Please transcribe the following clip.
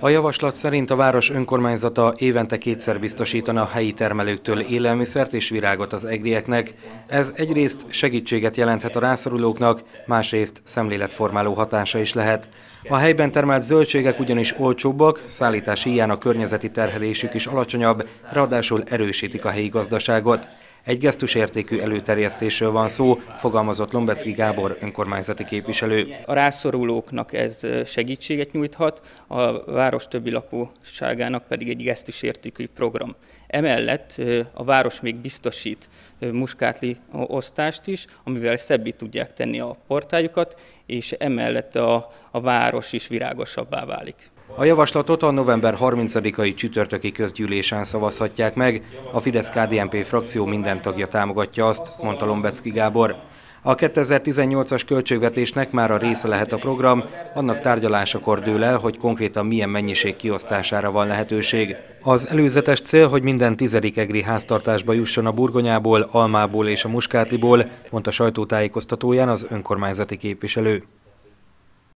A javaslat szerint a város önkormányzata évente kétszer biztosítana helyi termelőktől élelmiszert és virágot az egrieknek. Ez egyrészt segítséget jelenthet a rászorulóknak, másrészt szemléletformáló hatása is lehet. A helyben termelt zöldségek ugyanis olcsóbbak, szállítási hiány a környezeti terhelésük is alacsonyabb, ráadásul erősítik a helyi gazdaságot. Egy gesztusértékű előterjesztésről van szó, fogalmazott Lombecki Gábor önkormányzati képviselő. A rászorulóknak ez segítséget nyújthat, a város többi lakóságának pedig egy gesztusértékű program. Emellett a város még biztosít muskátli osztást is, amivel szebbé tudják tenni a portájukat, és emellett a, a város is virágosabbá válik. A javaslatot a november 30-ai csütörtöki közgyűlésen szavazhatják meg. A Fidesz-KDNP frakció minden tagja támogatja azt, mondta Lombecki Gábor. A 2018-as költségvetésnek már a része lehet a program, annak tárgyalásakor dől el, hogy konkrétan milyen mennyiség kiosztására van lehetőség. Az előzetes cél, hogy minden tizedik egri háztartásba jusson a burgonyából, almából és a muskátiból, mondta sajtótájékoztatóján az önkormányzati képviselő.